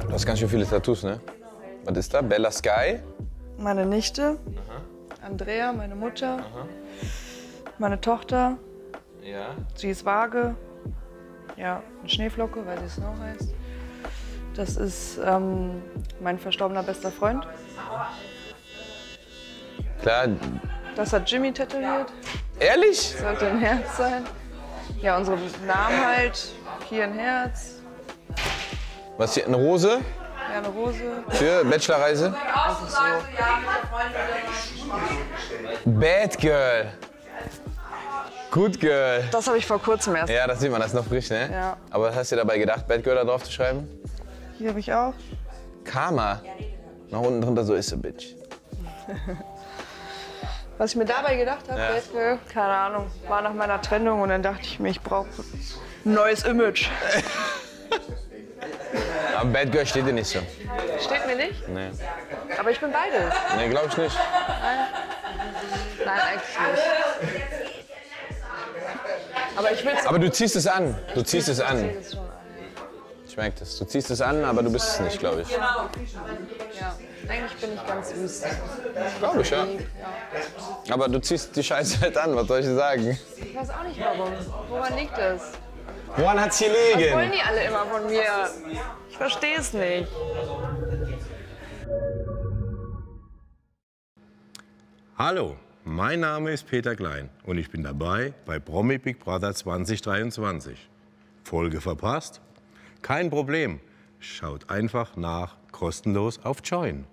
Du hast ganz schön viele Tattoos, ne? Was ist da? Bella Sky? Meine Nichte, Andrea, meine Mutter, meine Tochter, Ja. sie ist vage. Ja, eine Schneeflocke, weil sie Snow heißt. Das ist ähm, mein verstorbener bester Freund. Klar. Das hat Jimmy tätowiert. Ehrlich? Sollte ein Herz sein. Ja, unsere Namen halt. Hier ein Herz, Was hier? Eine Rose? ja, eine Rose. Für Bachelorreise? So. Bad Girl. Good Girl. Das habe ich vor kurzem erst. Ja, das sieht man, das ist noch frisch, ne? Ja. Aber was hast du dir dabei gedacht, Bad Girl da drauf zu schreiben? Hier habe ich auch. Karma. Nach unten drunter so ist a bitch. Was ich mir dabei gedacht habe, Ja. Bad Girl, keine Ahnung, war nach meiner Trennung und dann dachte ich mir, ich brauche ein neues Image. Aber Bad Girl steht dir nicht so. Steht mir nicht, Nee, aber ich bin beides. nee glaub ich nicht. Nein, eigentlich nicht. Aber ich will es Aber du ziehst es an. Du ziehst es an. Ich merke das. Du ziehst es an, aber du bist es nicht, glaube ich. Ja, eigentlich bin ich ganz süß. Glaube ich, ja. Aber du ziehst die Scheiße halt an, was soll ich sagen? Ich weiß auch nicht warum. Woran liegt das? Woran hat's hier Wollen liegen? die alle immer von mir? Ich verstehe es nicht. Hallo, mein Name ist Peter Klein und ich bin dabei bei Promi Big Brother 2023. Folge verpasst? Kein Problem. Schaut einfach nach kostenlos auf Join.